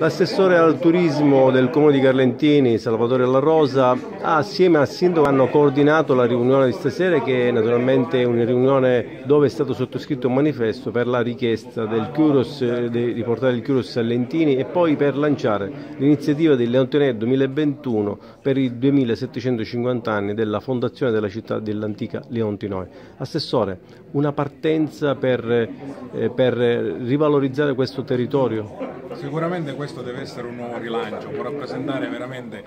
L'assessore al turismo del comune di Carlentini, Salvatore La Rosa, assieme al sindaco hanno coordinato la riunione di stasera che è naturalmente una riunione dove è stato sottoscritto un manifesto per la richiesta Curos, di portare il Curos a Lentini e poi per lanciare l'iniziativa del Leontinè 2021 per i 2750 anni della fondazione della città dell'antica Leontinoi. Assessore, una partenza per, eh, per rivalorizzare questo territorio? Sicuramente questo deve essere un nuovo rilancio, può rappresentare veramente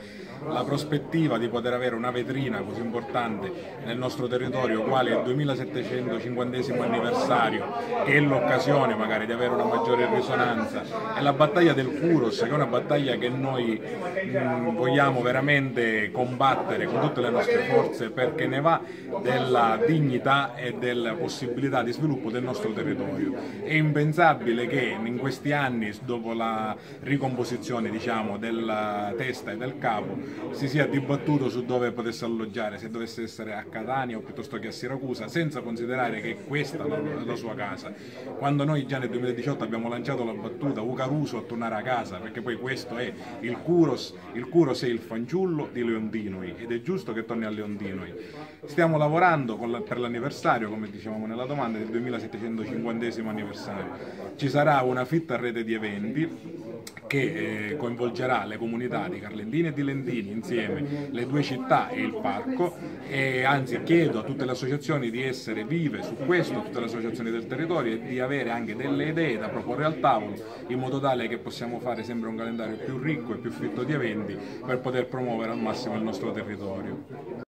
la prospettiva di poter avere una vetrina così importante nel nostro territorio, quale il 2750 anniversario, che è l'occasione magari di avere una maggiore risonanza, e la battaglia del Curos, che è una battaglia che noi mh, vogliamo veramente combattere con tutte le nostre forze perché ne va della dignità e della possibilità di sviluppo del nostro territorio. È impensabile che in questi anni, dopo la ricomposizione diciamo, della testa e del capo si sia dibattuto su dove potesse alloggiare, se dovesse essere a Catania o piuttosto che a Siracusa, senza considerare che questa è la, sua casa. Quando noi già nel 2018 abbiamo lanciato la battuta Ucaruso a tornare a casa, perché poi questo è il Curos, il Curos è il fanciullo di Leondinoi ed è giusto che torni a Leondinoi. Stiamo lavorando la, per l'anniversario, come dicevamo nella domanda, del 2750 anniversario. Ci sarà una fitta rete di eventi che eh, coinvolgerà le comunità di Carlentini e di Lentini insieme, le due città e il parco e anzi chiedo a tutte le associazioni di essere vive su questo, tutte le associazioni del territorio e di avere anche delle idee da proporre al tavolo in modo tale che possiamo fare sempre un calendario più ricco e più fitto di eventi per poter promuovere al massimo il nostro territorio.